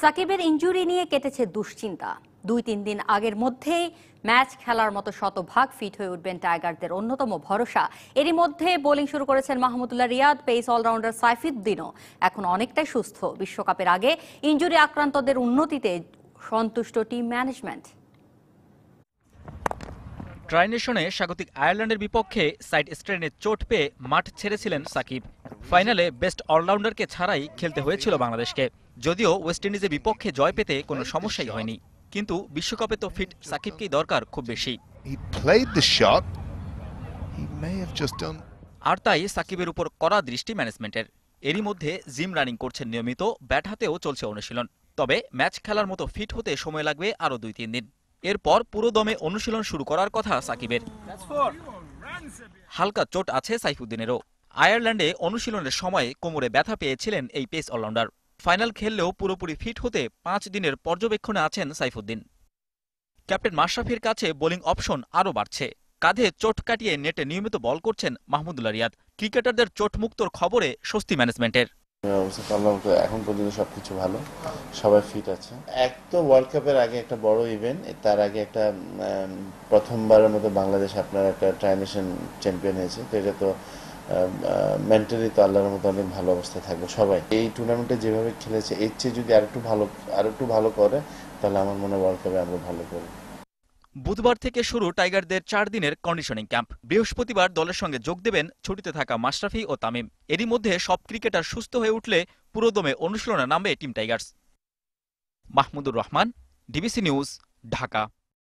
সাকিবের ইনজুরি নিয়ে কেটেছে দুশ্চিন্তা। দুই তিন দিন আগের মধ্যেই ম্যাচ খেলার মতো শতভাগ ফিট হয়ে উঠবেন টাইগারদের অন্যতম ভরসা। এরই মধ্যে বোলিং শুরু করেছেন মাহমুদুল্লাহ রিয়াদ, পেস অলরাউন্ডার সাইফুদ্দিনও। এখন অনেকটাই সুস্থ। বিশ্বকাপের আগে ইনজুরি আক্রান্তদের উন্নতিতে সন্তুষ্ট টিম ম্যানেজমেন্ট। ট্রাইনেশনে স্বাগতিক আয়ারল্যান্ডের বিপক্ষে সাইড স্ট্রেনের চোট পেয়ে মাঠ ছেড়েছিলেন সাকিব। ফাইনালে বেস্ট অলরাউন্ডারকে ছাড়াই খেলতে হয়েছিল বাংলাদেশকে। যদিও ওয়েস্ট ইন্ডিজের বিপক্ষে জয় পেতে কোনো সমস্যাই হয়নি। কিন্তু বিশ্বকাপে তো ফিট সাকিবকেই দরকার খুব বেশি। আর তাই সাকিবের উপর কড়া দৃষ্টি ম্যানেজমেন্টের। এরই মধ্যে জিম রানিং করছেন নিয়মিত ব্যাট হাতেও চলছে অনুশীলন। তবে ম্যাচ খেলার মতো ফিট হতে সময় লাগবে আরও দুই তিন দিন। এরপর পুরো দমে অনুশীলন শুরু করার কথা সাকিবের। হালকা চোট আছে সাইফুদ্দিনেরও। আয়ারল্যান্ডে অনুশীলনের সময় কোমরে ব্যথা পেয়েছিলেন এই পেস অলরাউন্ডার। ফাইনাল খেললেও পুরোপুরি ফিট হতে পাঁচ দিনের পর্যবেক্ষণে আছেন সাইফুদ্দিন। ক্যাপ্টেন মাশরাফির কাছে বোলিং অপশন আরও বাড়ছে। কাঁধে চোট কাটিয়ে নেটে নিয়মিত বল করছেন মাহমুদুল্লাহ রিয়াদ। ক্রিকেটারদের চোট মুক্তর খবরে স্বস্তি ম্যানেজমেন্টের। এখন পর্যন্ত সবকিছু ভালো, সবাই ফিট আছে। এক তো ওয়ার্ল্ড কাপের আগে একটা বড় ইভেন্ট তার আগে একটা প্রথমবারের মতো বাংলাদেশ আপনার একটা ট্রাইনেশন চ্যাম্পিয়ন হয়েছে, তো এটা তো মেন্টালি তো আল্লাহর মতো অনেক ভালো অবস্থায় থাকবে সবাই। এই টুর্নামেন্টে যেভাবে খেলেছে, এর চেয়ে যদি আরেকটু ভালো আরেকটু ভালো করে, তাহলে আমার মনে হয় ওয়ার্ল্ড কাপে আমরা ভালো করব। বুধবার থেকে শুরু টাইগারদের চার দিনের কন্ডিশনিং ক্যাম্প বৃহস্পতিবার দলের সঙ্গে যোগ দেবেন ছুটিতে থাকা মাশরাফি ও তামিম। এরই মধ্যে সব ক্রিকেটার সুস্থ হয়ে উঠলে পুরোদমে অনুশীলনে নামবে team tigers. Mahmudur Rahman, DBC news, Dhaka.